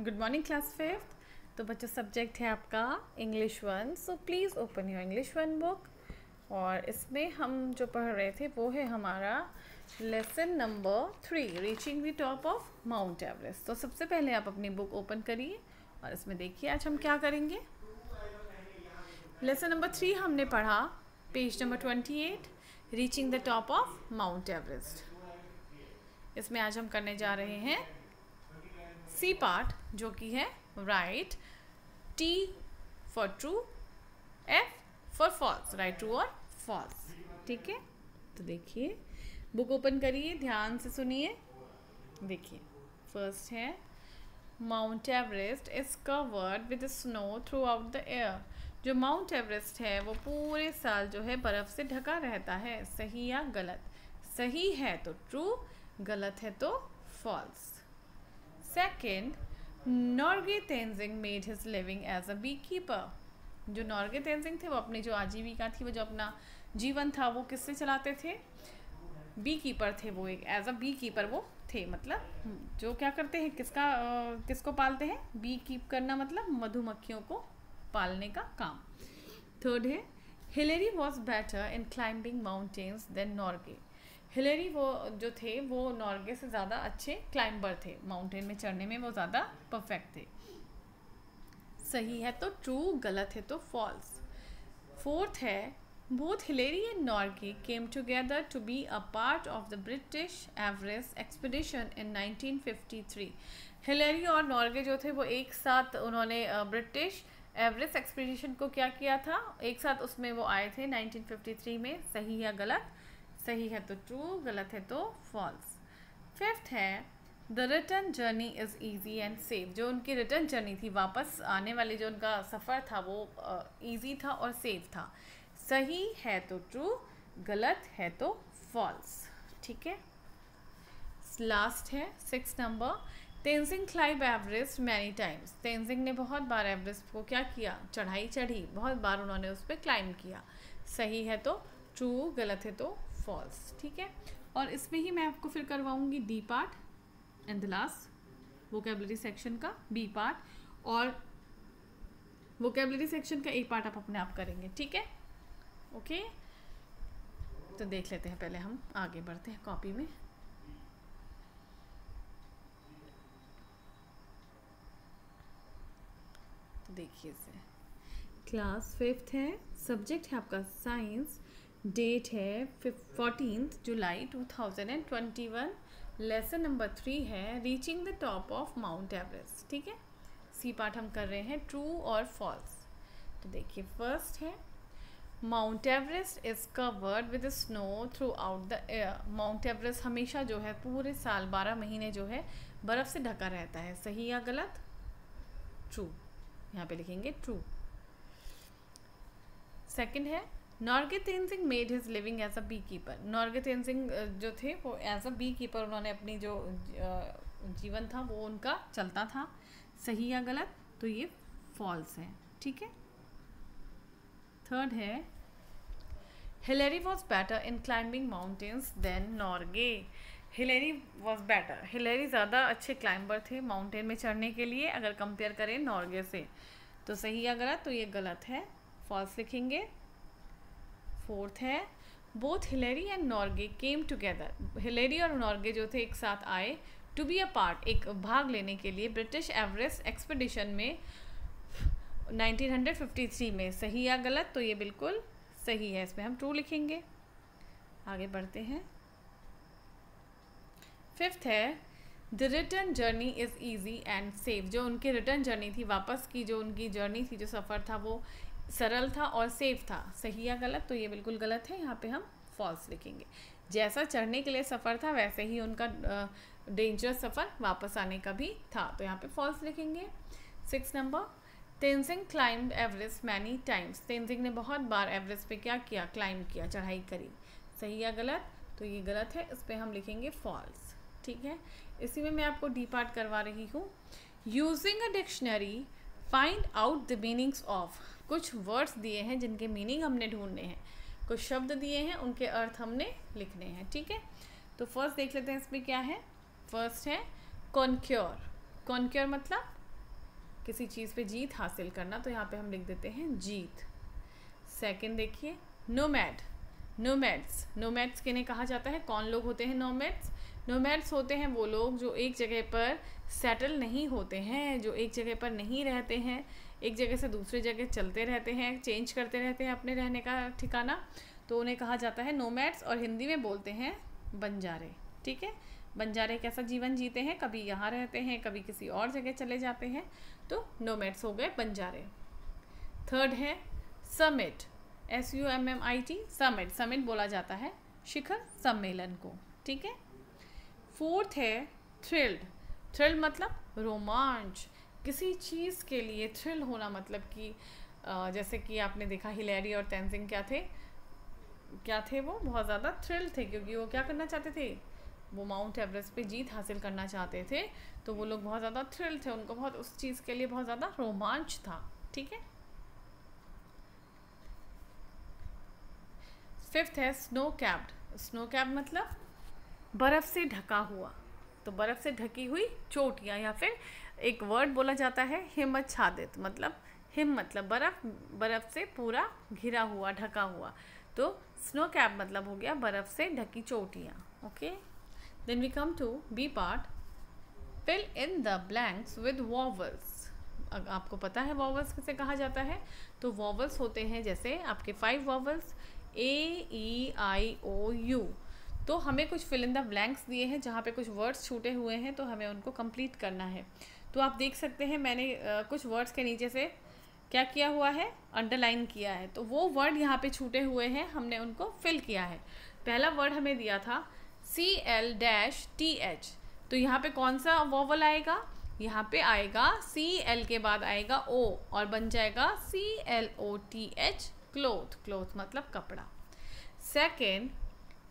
Good morning class fifth तो बच्चों subject है आपका English one so please open your English one book और इसमें हम जो पढ़ रहे थे, वो है हमारा lesson number three reaching the top of Mount Everest तो सबसे पहले आप अपनी बुक ओपन करिए और इसमें देखिए आज हम क्या करेंगे। लेसन नंबर थ्री हमने पढ़ा page number twenty eight reaching the top of Mount Everest इसमें आज हम करने जा रहे हैं सी पार्ट जो कि है right T for true, F for false, right true और फॉल्स। ठीक है? तो देखिए, बुक ओपन करिए, ध्यान से सुनिए। देखिए फ़र्स्ट है Mount Everest is covered with snow throughout the year जो माउंट एवरेस्ट है, वो पूरे साल जो है बर्फ़ से ढका रहता है। सही या गलत? सही है तो ट्रू गलत है तो false second Norgay Tenzing made his living as a beekeeper जो नॉर्गे तेंजिंग थे वो अपनी जो आजीविका थी वो जो अपना जीवन था वो किससे चलाते थे? बी कीपर थे वो एक। एज अ बी कीपर वो थे मतलब। जो क्या करते हैं किसका आ, किसको पालते हैं? बी कीप करना मतलब मधुमक्खियों को पालने का काम। थर्ड है Hillary was better in climbing mountains than Norgay Hillary वो जो थे, वो नॉर्गे से ज़्यादा अच्छे क्लाइंबर थे। माउंटेन में, चढ़ने में वो ज़्यादा परफेक्ट थे। सही है तो ट्रू गलत है तो फॉल्स फोर्थ है both Hillary and Norgay came together to be a part of the British Everest expedition in 1953 Hillary और नॉर्गे जो थे, वो एक साथ उन्होंने ब्रिटिश एवरेस्ट एक्सपीडिशन को क्या किया था? एक साथ उसमें वो आए थे 1953 में। सही या गलत? सही है तो ट्रू गलत है तो फॉल्स फिफ्थ है the return journey is easy and safe जो उनकी रिटर्न जर्नी थी, वापस आने वाली जो उनका सफ़र था, वो ईजी था और सेफ़ था. सही है तो ट्रू गलत है तो फॉल्स ठीक है? लास्ट है six number Tenzing climb Everest many times Tenzing ने बहुत बार एवरेस्ट को क्या किया? चढ़ाई चढ़ी. बहुत बार उन्होंने उस पर क्लाइम किया. सही है तो ट्रू गलत है तो फॉल्स ठीक है? और इसमें ही मैं आपको फिर करवाऊँगी D part and the last vocabulary section का बी पार्ट और वोकेबलरी सेक्शन का ए पार्ट आप अपने आप करेंगे, ठीक है? ओके तो देख लेते हैं पहले हम आगे बढ़ते हैं कॉपी में। तो देखिए इसे। क्लास फिफ्थ है सब्जेक्ट है आपका साइंस डेट है fourteen July two thousand and twenty one lesson number three है reaching the top of Mount Everest ठीक है? सी पार्ट हम कर रहे हैं ट्रू और फॉल्स तो देखिए फ़र्स्ट है Mount Everest is covered with snow throughout the Mount Everest हमेशा जो है, पूरे साल, बारह महीने जो है, बर्फ़ से ढका रहता है। सही या गलत? ट्रू यहाँ पे लिखेंगे ट्रू सेकंड है Norgay Tenzing made his living as a beekeeper Norgay Tenzing जो थे, वो एज अ बी कीपर उन्होंने अपनी जो जीवन था, वो उनका चलता था। सही या गलत? तो ये फॉल्स है। ठीक है? थर्ड है Hillary was better in climbing mountains than Norgay Hillary was better Hillary ज़्यादा अच्छे क्लाइंबर थे माउंटेन में चढ़ने के लिए, अगर कंपेयर करें नॉर्गे से। तो सही या गलत? तो ये गलत है। फॉल्स लिखेंगे। फोर्थ है। Both Hillary and Norgay came together Hillary और नॉर्गे जो थे एक साथ आए टू बी अ पार्ट एक भाग लेने के लिए ब्रिटिश एवरेस्ट एक्सपीडिशन में 1953 में। सही या गलत तो ये बिल्कुल सही है, इसमें हम ट्रू लिखेंगे। आगे बढ़ते हैं। फिफ्थ है the return journey is easy and safe जो उनकी रिटर्न जर्नी थी, वापस की जो उनकी जर्नी थी, जो सफ़र था, वो सरल था और सेफ़ था। सही या गलत तो ये बिल्कुल गलत है। यहाँ पे हम फॉल्स लिखेंगे। जैसा चढ़ने के लिए सफ़र था, वैसे ही उनका डेंजरस सफ़र वापस आने का भी था। तो यहाँ पे फॉल्स लिखेंगे। Six number Tenzing climb Everest many times Tenzing ने बहुत बार एवरेस्ट पे क्या किया? क्लाइंब किया, चढ़ाई करी। सही या गलत? तो ये गलत है। इस पर हम लिखेंगे फॉल्स ठीक है? इसी में मैं आपको डी पार्ट करवा रही हूँ। Using a dictionary find out the meanings of कुछ वर्ड्स दिए हैं जिनके मीनिंग हमने ढूँढने हैं। कुछ शब्द दिए हैं, उनके अर्थ हमने लिखने हैं, ठीक है? तो फ़र्स्ट देख लेते हैं इसमें क्या है। फ़र्स्ट है कॉन्क्योर कॉन्क्योर मतलब किसी चीज़ पे जीत हासिल करना तो यहाँ पे हम लिख देते हैं जीत। सेकंड देखिए नोमैड नोमैड्स नोमैड्स किन्हें कहा जाता है? कौन लोग होते हैं नोमैड्स नोमैड्स होते हैं वो लोग जो एक जगह पर सेटल नहीं होते हैं, जो एक जगह पर नहीं रहते हैं। एक जगह से दूसरी जगह चलते रहते हैं चेंज करते रहते हैं अपने रहने का ठिकाना। तो उन्हें कहा जाता है नोमैड्स और हिंदी में बोलते हैं बंजारे। ठीक है? बंजारे कैसा जीवन जीते हैं? कभी यहाँ रहते हैं, कभी किसी और जगह चले जाते हैं। तो नोमैड्स हो गए बंजारे। थर्ड है summit S U M M I T summit summit बोला जाता है शिखर सम्मेलन को। ठीक है? फोर्थ है थ्रिल्ड थ्रिल मतलब रोमांच। किसी चीज़ के लिए थ्रिल होना मतलब कि जैसे कि आपने देखा हिलेरी और तेंजिंग क्या थे? क्या थे वो? बहुत ज़्यादा थ्रिल थे क्योंकि वो क्या करना चाहते थे? वो माउंट एवरेस्ट पे जीत हासिल करना चाहते थे तो वो लोग बहुत ज़्यादा थ्रिल थे, उनको बहुत उस चीज़ के लिए बहुत ज़्यादा रोमांच था, ठीक है? फिफ्थ है स्नो कैप्ड स्नो कैप मतलब बर्फ़ से ढका हुआ तो बर्फ़ से ढकी हुई चोटियाँ या फिर एक वर्ड बोला जाता है हिमच्छादित मतलब हिम मतलब बर्फ़ बर्फ़ से पूरा घिरा हुआ, ढका हुआ। तो स्नो कैप मतलब हो गया बर्फ़ से ढकी चोटियाँ okay then we come to B part fill in the blanks with vowels अगर आपको पता है वॉवल्स किसे कहा जाता है? तो वॉवल्स होते हैं जैसे आपके five vowels A E I O U तो हमें कुछ फिल इन द ब्लैंक्स दिए हैं जहाँ पे कुछ वर्ड्स छूटे हुए हैं तो हमें उनको कंप्लीट करना है। तो आप देख सकते हैं, मैंने कुछ वर्ड्स के नीचे से क्या किया हुआ है? अंडरलाइन किया है। तो वो वर्ड यहाँ पे छूटे हुए हैं, हमने उनको फिल किया है। पहला वर्ड हमें दिया था C L dash T H तो यहाँ पे कौन सा वॉवल आएगा? यहाँ पे आएगा सी एल के बाद आएगा ओ और बन जाएगा C L O T H cloth cloth मतलब कपड़ा। Second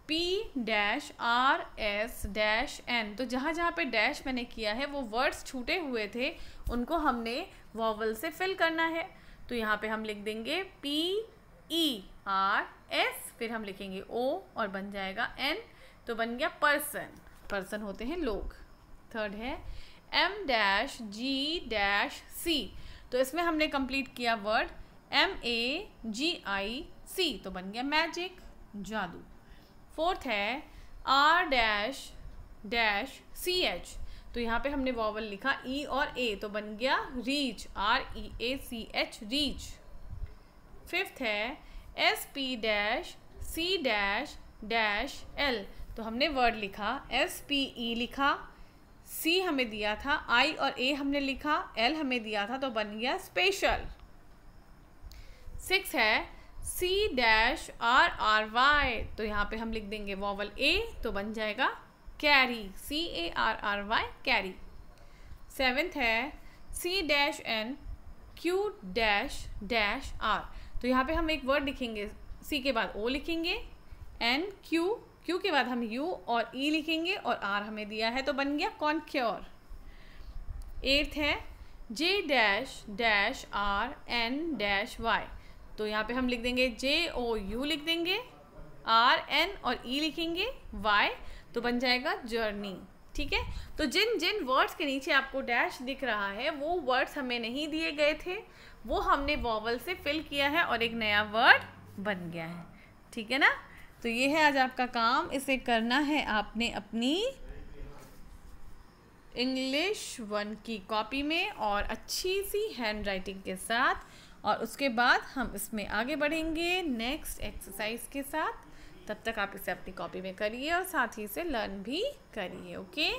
P dash R S dash N तो जहाँ जहाँ पे डैश मैंने किया है, वो वर्ड्स छूटे हुए थे, उनको हमने वॉवल से फिल करना है। तो यहाँ पे हम लिख देंगे पी ई आर एस फिर हम लिखेंगे ओ और बन जाएगा एन तो बन गया पर्सन पर्सन होते हैं लोग। थर्ड है M dash G dash C तो इसमें हमने कंप्लीट किया वर्ड एम ए जी आई सी तो बन गया मैजिक जादू। फोर्थ है R dash dash C H. तो यहाँ पे हमने वॉवल लिखा ई e और ए तो बन गया reach R E A C H reach fifth है S P dash C dash dash L तो हमने वर्ड लिखा एस पी ई लिखा सी हमें दिया था आई और ए हमने लिखा एल हमें दिया था तो बन गया स्पेशल सिक्स है C dash R R Y तो यहाँ पे हम लिख देंगे वॉवल ए तो बन जाएगा carry C A R R Y carry seventh है C dash N Q dash dash R तो यहाँ पे हम एक वर्ड लिखेंगे सी के बाद ओ लिखेंगे एन क्यू क्यू के बाद हम यू और ई e लिखेंगे और आर हमें दिया है तो बन गया कौन कॉन्क्योर एट्थ है J dash dash R N dash Y तो यहाँ पे हम लिख देंगे जे ओ यू लिख देंगे, आर एन और ई e लिखेंगे, वाई तो बन जाएगा जर्नी, ठीक है? तो जिन जिन वर्ड्स के नीचे आपको डैश दिख रहा है, वो वर्ड्स हमें नहीं दिए गए थे, वो हमने वॉवल से फिल किया है और एक नया वर्ड बन गया है, ठीक है ना? तो ये है आज आपका काम, इसे करना है आपने अपनी इंग्लिश वन की कॉपी में और अच्छी सी हैंड राइटिंग के साथ और उसके बाद हम इसमें आगे बढ़ेंगे नेक्स्ट एक्सरसाइज के साथ। तब तक आप इसे अपनी कॉपी में करिए और साथ ही इसे लर्न भी करिए ओके